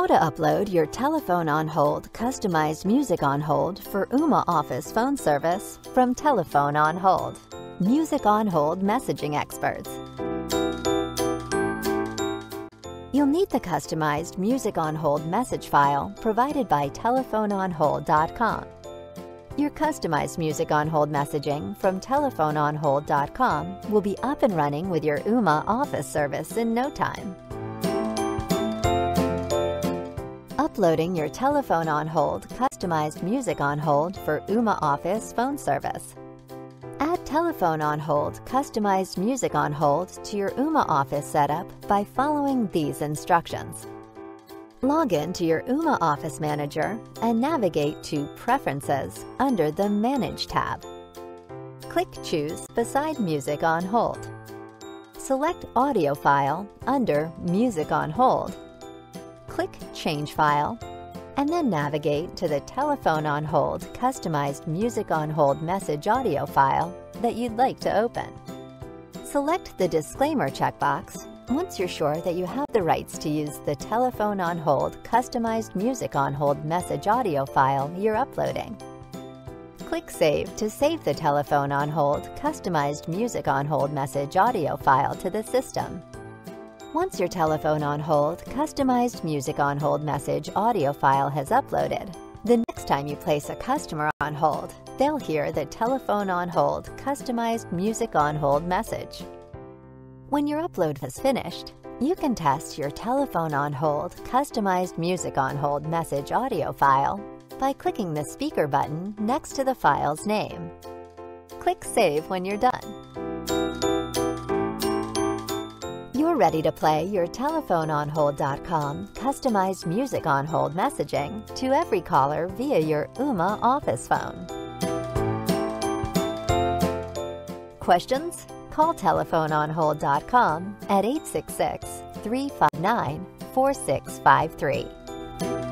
How to upload your telephone on hold customized music on hold for Ooma Office phone service from Telephone on Hold. Music on Hold messaging experts. You'll need the customized Music on Hold message file provided by telephoneonhold.com. Your customized Music on Hold messaging from telephoneonhold.com will be up and running with your Ooma Office service in no time. Uploading your telephone on hold customized music on hold for Ooma Office phone service. Add telephone on hold customized music on hold to your Ooma Office setup by following these instructions. Log in to your Ooma Office Manager and navigate to Preferences under the Manage tab. Click Choose beside Music on Hold. Select Audio File under Music on Hold Change File, and then navigate to the Telephone on Hold customized Music on Hold message audio file that you'd like to open. Select the Disclaimer checkbox once you're sure that you have the rights to use the Telephone on Hold customized Music on Hold message audio file you're uploading. Click Save to save the Telephone on Hold customized Music on Hold message audio file to the system. Once your telephone on hold customized music on hold message audio file has uploaded, the next time you place a customer on hold, they'll hear the telephone on hold customized music on hold message. When your upload has finished, you can test your telephone on hold customized music on hold message audio file by clicking the speaker button next to the file's name. Click Save when you're done. Ready to play your telephoneonhold.com customized music on hold messaging to every caller via your Ooma office phone. Questions? Call telephoneonhold.com at 866 359 4653.